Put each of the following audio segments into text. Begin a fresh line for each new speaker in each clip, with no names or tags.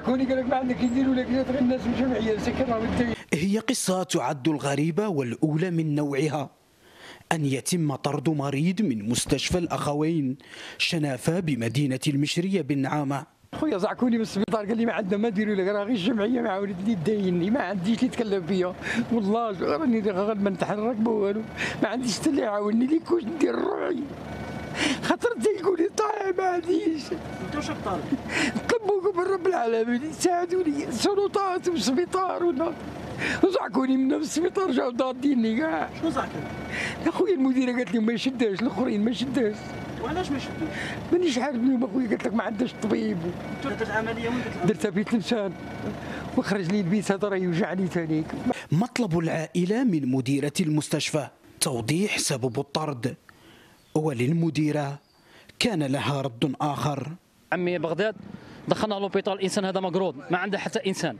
قال لك ما عندك يديروا لك غير الناس مجمعيه سكرها بالدين
هي قصة تعد الغريبة والأولى من نوعها. أن يتم طرد مريض من مستشفى الأخوين شنافة بمدينة المشرية بالنعامة
خويا زعكوني من السبيطار قال لي ما عندنا ما نديروا لك راه غير الجمعية مع ولدني دايني ما عنديش اللي يتكلم فيا. والله راني غير ما نتحرك ما والو ما عنديش حتى اللي يعاوني لي كوش ندير روحي. خاطر تلقوا لي طايع ما عنديش.
انت واش
من رب العالمين يساعدوني سلطات وسبيطار ونا. وزعكوني منا في السبيطار جاو ضاديني كاع.
شنو زعك
يا خويا المديرة قالت لي ما يشدهاش الأخرين ما يشدهاش.
وعلاش ما يشدوش
مانيش عارف اليوم اخويا قالت لك ما عندهاش طبيب.
درت العملية وين درت
درتها في تلمسان وخرج لي ال vis هذا راه يوجعني ثاني
مطلب العائلة من مديرة المستشفى. توضيح سبب الطرد. وللمديرة كان لها رد آخر.
عمي بغداد دخلنا l'hôpital الإنسان هذا مقروض ما عنده حتى إنسان.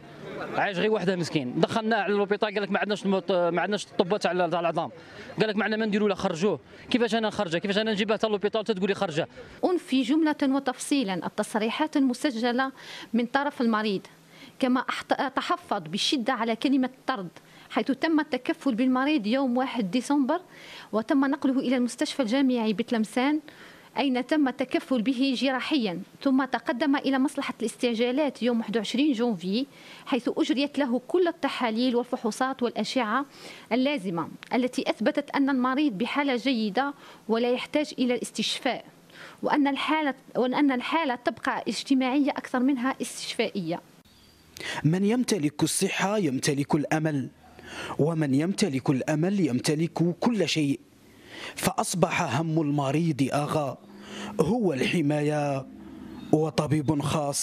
عايش غير وحده مسكين. دخلناه على l'hôpital قال لك ما عندناش ما عندناش الطبه تاع تاع العظام. قال لك ما عندنا ما نديروا له خرجوه. كيفاش أنا نخرجه؟ كيفاش أنا نجيبه حتى l'hôpital تقول لي خرجه؟
أنفي جملة وتفصيلا التصريحات المسجلة من طرف المريض. كما أتحفظ بشدة على كلمة طرد حيث تم التكفل بالمريض يوم 1 ديسمبر وتم نقله إلى المستشفى الجامعي بتلمسان أين تم التكفل به جراحيا؟ ثم تقدم إلى مصلحة الاستعجالات يوم 21 جونفي حيث أجريت له كل التحاليل والفحوصات والأشعة اللازمة التي أثبتت أن المريض بحالة جيدة ولا يحتاج إلى الاستشفاء وأن الحالة وأن الحالة تبقى اجتماعية أكثر منها استشفائية.
من يمتلك الصحة يمتلك الأمل ومن يمتلك الأمل يمتلك كل شيء. فأصبح هم المريض أغا هو الحماية وطبيب خاص